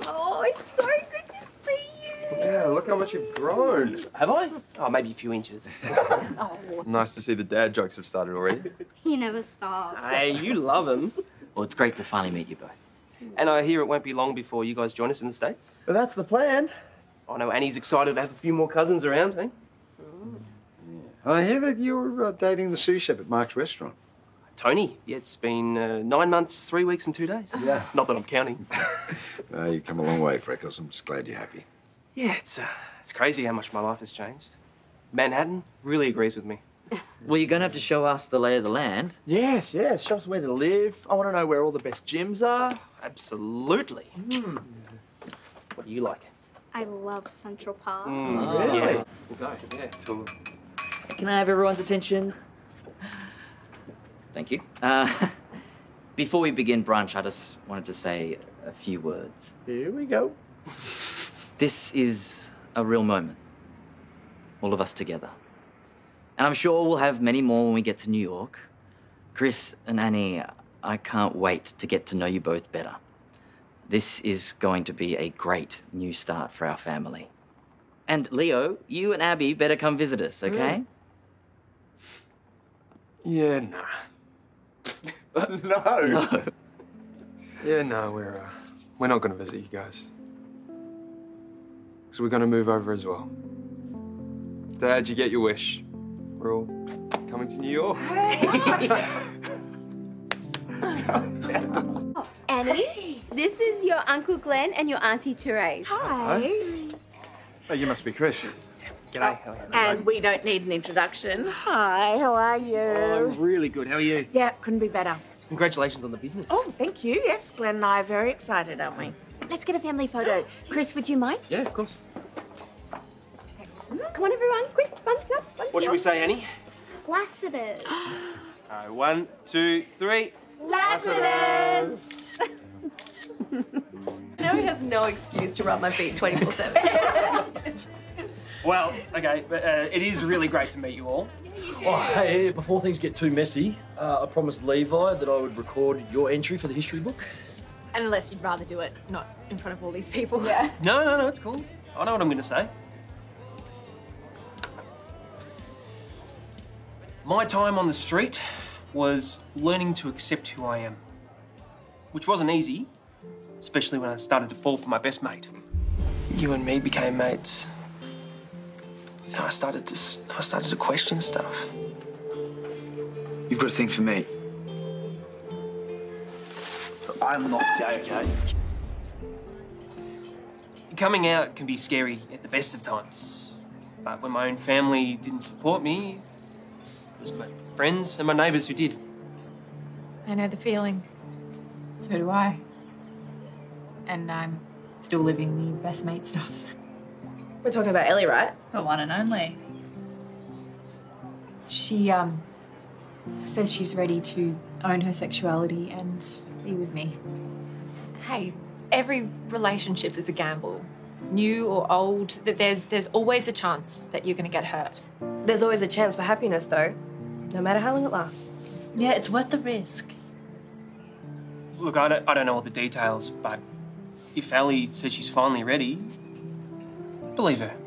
Oh, it's so good to see you. Yeah, look how much you've grown. Have I? Oh, maybe a few inches. Oh, Nice to see the dad jokes have started already. he never stops. hey, you love him. Well, it's great to finally meet you both. And I hear it won't be long before you guys join us in the States. But that's the plan. I know Annie's excited to have a few more cousins around, eh? I hear that you're uh, dating the sous chef at Mark's restaurant. Tony, yeah, it's been uh, nine months, three weeks, and two days. Yeah. Not that I'm counting. Uh, you've come a long way, Freckles. I'm just glad you're happy. Yeah, it's uh, it's crazy how much my life has changed. Manhattan really agrees with me. Well, you're going to have to show us the lay of the land. Yes, yes. Show us where to live. I want to know where all the best gyms are. Absolutely. What do you like? I love Central Park. Really? Yeah. We'll go. Yeah, to Can I have everyone's attention? Thank you. Uh, before we begin brunch, I just wanted to say a few words. Here we go. This is a real moment. All of us together. And I'm sure we'll have many more when we get to New York. Chris and Annie, I can't wait to get to know you both better. This is going to be a great new start for our family. And Leo, you and Abby better come visit us, okay? Yeah, nah. no. No. Yeah, no, we're uh, we're not going to visit you guys. Because we're going to move over as well. Dad, you get your wish. We're all coming to New York. Hey. Annie, this is your Uncle Glenn and your Auntie Terese. Hi. Oh, you must be Chris. G'day. How are you? And we don't need an introduction. Hi, how are you? Oh, I'm really good. How are you? Yeah, couldn't be better. Congratulations on the business. Oh, thank you. Yes, Glenn and I are very excited, aren't we? Let's get a family photo. Chris, would you mind? Yeah, of course. Come on, everyone. Quick, bunch up, bunch What should we say, Annie? Lassiter's. Uh, one, two, three. Lassiter's. Now he has no excuse to rub my feet 24 7. Well, okay, but uh, it is really great to meet you all. Oh, hey, before things get too messy, uh, I promised Levi that I would record your entry for the history book. Unless you'd rather do it not in front of all these people. Yeah. No, no, no, it's cool. I know what I'm going to say. My time on the street was learning to accept who I am, which wasn't easy, especially when I started to fall for my best mate. You and me became mates. And I started to, s- I started to question stuff. You've got a thing for me. I'm not gay, okay? Coming out can be scary at the best of times, but when my own family didn't support me, it was my friends and my neighbours who did. I know the feeling. So do I. And I'm still living the best mate stuff. We're talking about Ellie, right? The one and only. She, um, says she's ready to own her sexuality and be with me. Hey, every relationship is a gamble. New or old, that there's there's always a chance that you're gonna get hurt. There's always a chance for happiness, though, no matter how long it lasts. Yeah, it's worth the risk. Look, I don't, I don't know all the details, but if Ellie says she's finally ready, believe her.